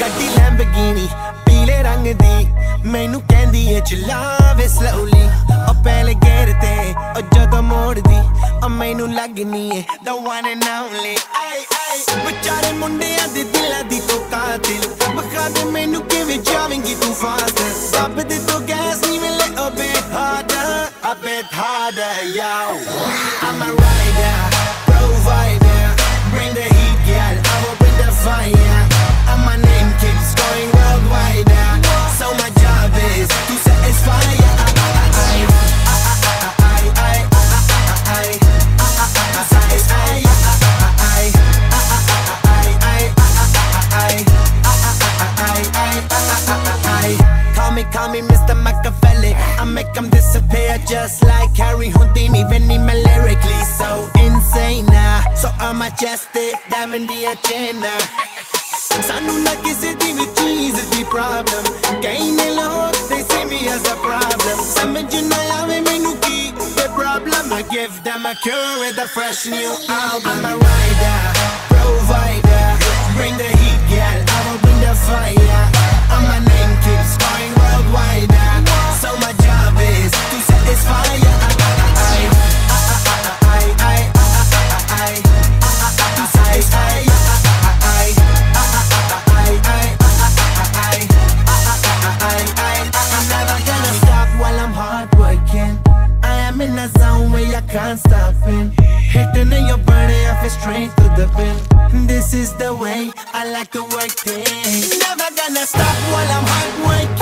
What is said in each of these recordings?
ਗੱਡੀ ਲੈਂਬਗੀਨੀ ਪੀਲੇ ਰੰਗ ਦੀ। ਮੈਨੂੰ ਕਹਿੰਦੀ ਏ ਚਲਾਵੇ ਸਲੋਲੀ ਉਹ ਪਹਿਲੇ ਗੇਰ ਤੇ, ਉਹ ਜਦੋਂ ਮੋੜਦੀ, ਉਹ ਮੈਨੂੰ ਲੱਗਨੀ ਏ, the one and only I I ਵਿਚਾਰੇ ਮੁੰਡਿਆਂ ਦੇ ਦਿਲਾਂ ਦੀ ਤੂੰ ਕਾਤਿਲ। ਬਖਾ ਦੇ ਮੈਨੂੰ ਕਿਵੇਂ ਜਾਵੇਂਗੀ ਤੂੰ ਫਾਸਟ ਰੱਬ ਦੇ ਤੋਂ ਗੈਸ ਨਹੀਂ ਮਿਲੇ, ਉਹ ਬੇਹਾਦਾ a bit harder yo I'm a rider provider bring the heat girl I will bring the fire and my name keeps going worldwide so my job is to satisfy Call me, call me Mr. Machiavelli I make them disappear just like Harry Houdini, even in my lyrically so insane ah, So I'm majestic, diamond the agenda. ਸਾਨੂੰ ਨਾ ਕਿਸੇ ਦੀ ਵੀ ਚੀਜ਼ the problem ਕਈ ਨੇ ਲੋਕ they see me as a problem. ਸਮਝ ਨਾ ਆਵੇ ਮੈਨੂੰ ਕੀ ਤੇ problem I give them a cure with a fresh new album. I'm a rider, provider, bring the heat. In a zone where I can't stop it Hitting and you're burning, I feel straight to the pin. This is the way I like to work things. Never gonna stop while I'm hard working.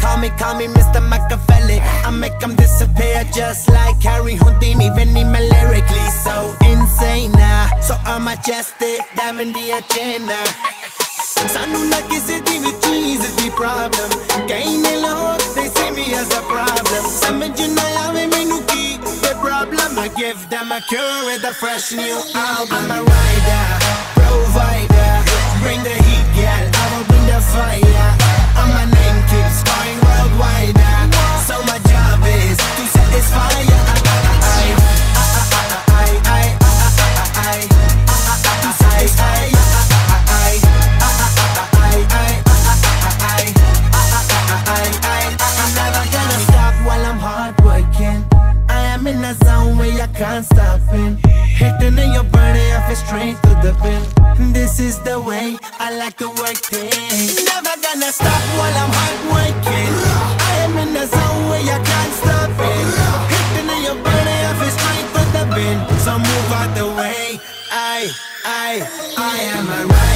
Call me, call me Mr. Machiavelli I make them disappear just like Harry Houdini Veni me lyrically so insane now So I'm majestic, diamond the agenda ਸਾਨੂੰ ਨਾ ਕਿਸੇ ਦੀ ਵੀ ਚੀਜ਼ ਦੀ problem ਕਈ ਨੇ ਲੋਕ they see me as a problem ਸਮਝ ਨਾ ਆਵੇ ਮੈਨੂੰ ਕੀ the problem I give them a cure with a fresh new album I'm a rider, provider bring the heat Feel straight to the pin. This is the way I like to work things. Never gonna stop while I'm hard working. I am in a zone where I can't stop it. Hitting and you're burning, I feel straight to the bin. So move out the way. I, I, I am a rider.